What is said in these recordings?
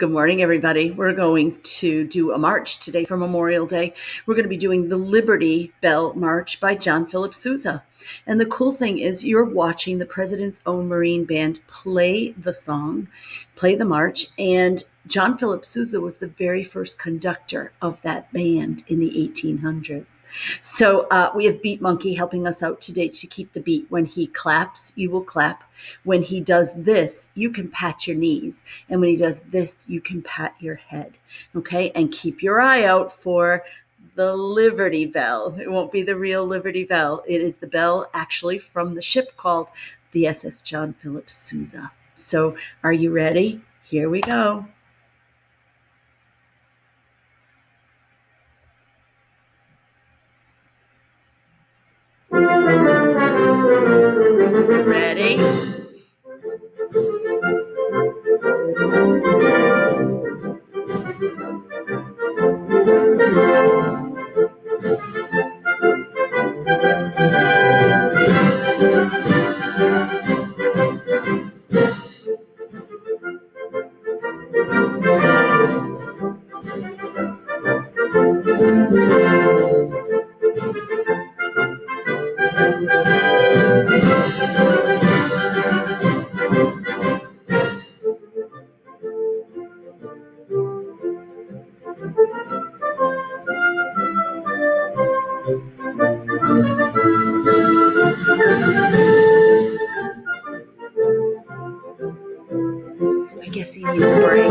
Good morning, everybody. We're going to do a march today for Memorial Day. We're going to be doing the Liberty Bell March by John Philip Sousa. And the cool thing is, you're watching the President's Own Marine Band play the song, play the march. And John Philip Sousa was the very first conductor of that band in the 1800s. So uh, we have Beat Monkey helping us out today to keep the beat. When he claps, you will clap. When he does this, you can pat your knees. And when he does this, you can pat your head. Okay. And keep your eye out for the Liberty Bell. It won't be the real Liberty Bell. It is the bell actually from the ship called the SS John Philip Sousa. So are you ready? Here we go. Guess he needs a break.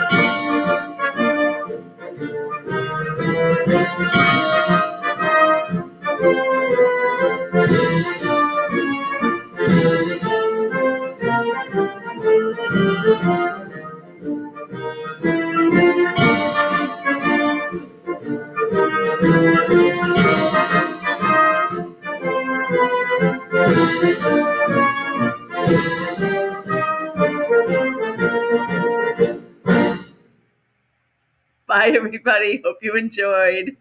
Bye, everybody. Hope you enjoyed.